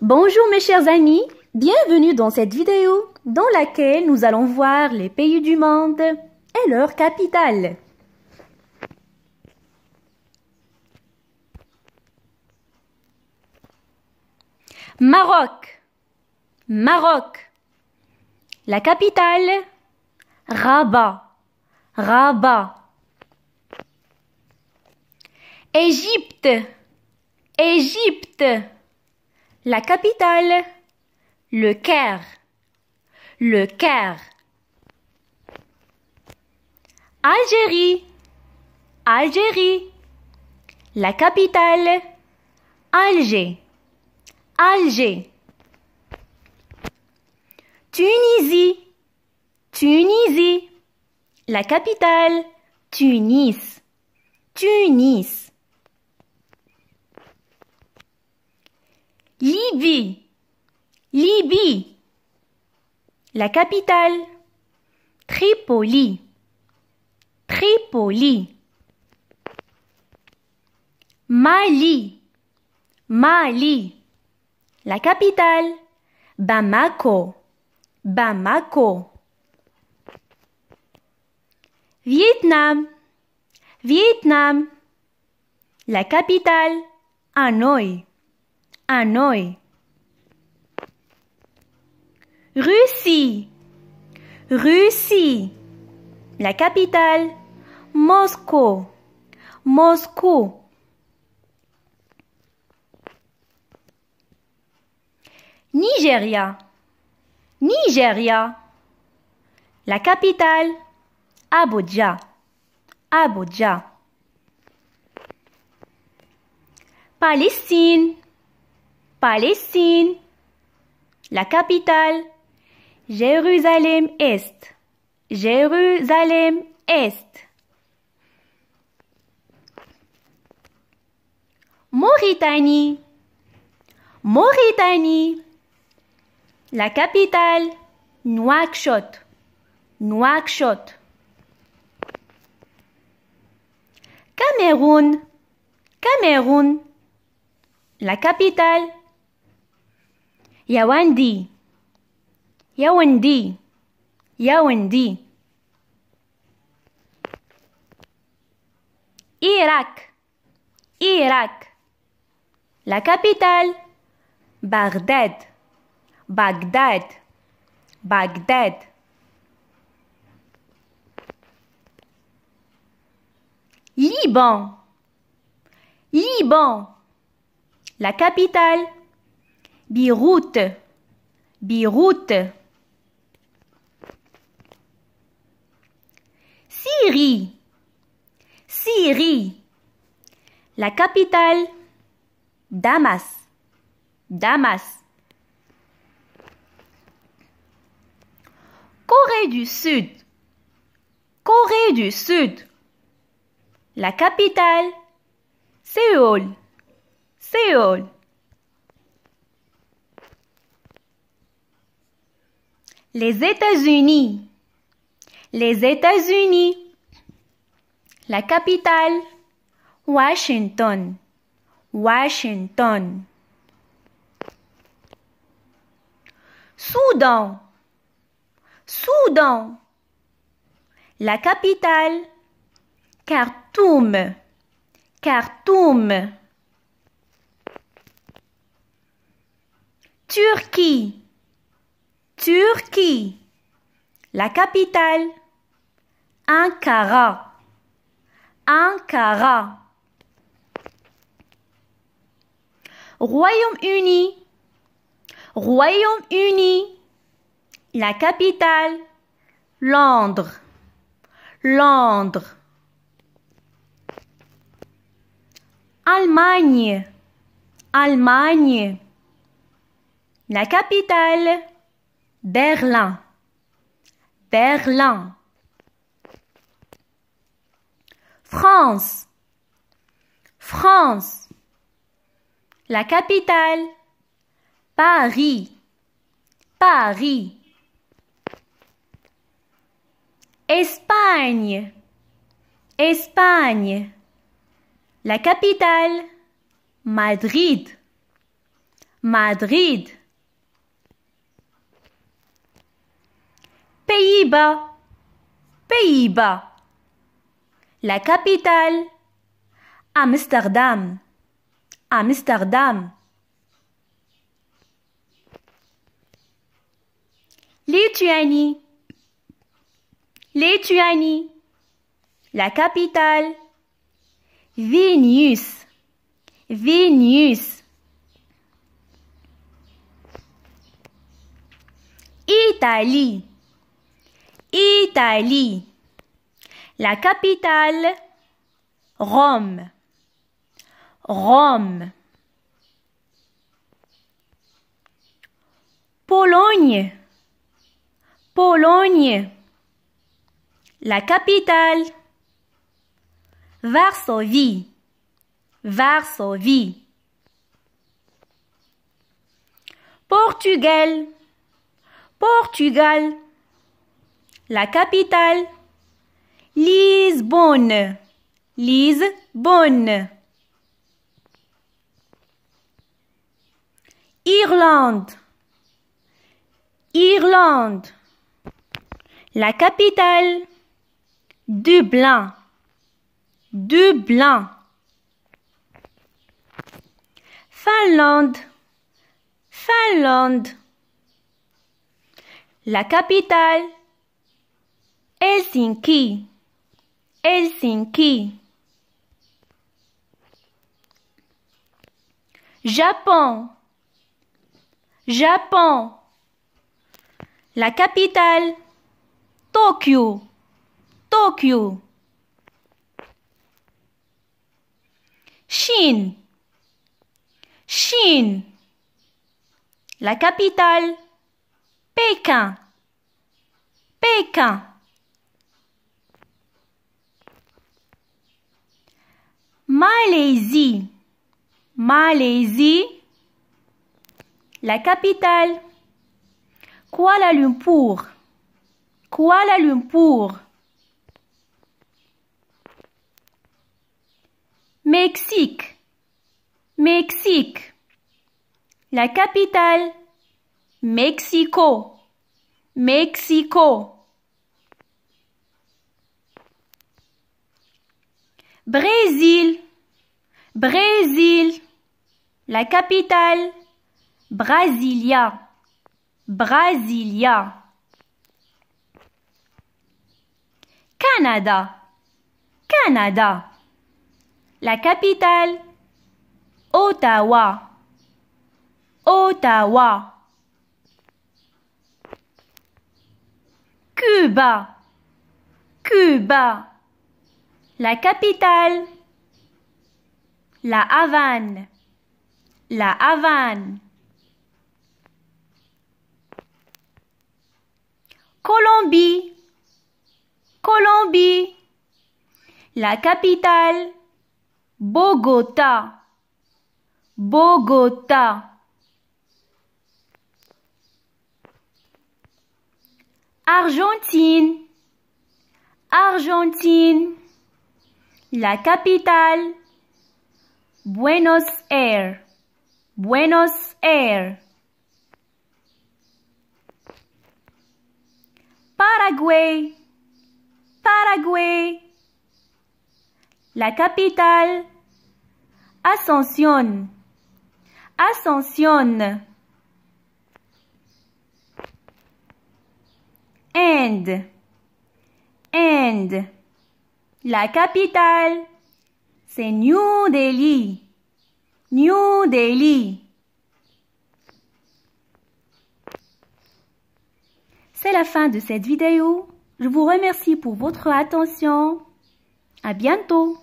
Bonjour mes chers amis, bienvenue dans cette vidéo dans laquelle nous allons voir les pays du monde et leurs capitales. Maroc, Maroc. La capitale, Rabat, Rabat. Égypte, Égypte. La capitale, le Caire, le Caire. Algérie, Algérie. La capitale, Alger, Alger. Tunisie, Tunisie. La capitale, Tunis, Tunis. Libye, Libye. La capitale, Tripoli, Tripoli. Mali, Mali. La capitale, Bamako, Bamako. Vietnam, Vietnam. La capitale, Hanoi, Hanoi. Russie, Russie. La capitale, Moscou, Moscou. Nigeria, Nigeria. La capitale, Abuja, Abuja. Palestine, Palestine. La capitale, Jérusalem-Est, Jérusalem-Est. Mauritanie, Mauritanie. La capitale, Nouakchott, Nouakchott. Cameroun, Cameroun. La capitale, Yaoundé, Yaoundé, Yaoundé. Irak, Irak. La capitale, Bagdad, Bagdad, Bagdad. Liban, Liban. La capitale, Beyrouth, Beyrouth. Syrie, Syrie. La capitale, Damas, Damas. Corée du Sud, Corée du Sud. La capitale, Séoul, Séoul. Les États-Unis, les États-Unis. La capitale, Washington, Washington. Soudan, Soudan. La capitale, Khartoum, Khartoum. Turquie, Turquie. La capitale, Ankara, Ankara. Royaume-Uni, Royaume-Uni. La capitale, Londres, Londres. Allemagne, Allemagne. La capitale, Berlin, Berlin. France, France. La capitale, Paris, Paris. Espagne, Espagne. La capitale, Madrid, Madrid. Pays-Bas. Pays-Bas. La capitale. Amsterdam. Amsterdam. Lituanie. Lituanie. La capitale. Vilnius. Vilnius. Italie. Italie. La capitale. Rome. Rome. Pologne. Pologne. La capitale. Varsovie. Varsovie. Portugal. Portugal. La capitale. Lisbonne. Lisbonne. Irlande. Irlande. La capitale. Dublin. Dublin. Finlande. Finlande. La capitale. Helsinki. Helsinki. Japon. Japon. La capitale. Tokyo. Tokyo. Chine. Chine. La capitale. Pékin. Pékin. Malaisie. Malaisie. La capitale. Kuala Lumpur. Kuala Lumpur. Mexique. Mexique. La capitale. Mexico. Mexico. Brésil. Brésil. La capitale. Brasilia. Brasilia. Canada. Canada. La capitale. Ottawa. Ottawa. Cuba. Cuba. La capitale. La Havane. La Havane. Colombie. Colombie. La capitale. Bogota. Bogota. Argentine. Argentine. La capitale. Buenos Aires. Buenos Aires. Paraguay. Paraguay. La capitale. Ascension. Ascension. Inde. Inde. La capitale. C'est New Delhi. New Delhi. C'est la fin de cette vidéo. Je vous remercie pour votre attention. À bientôt.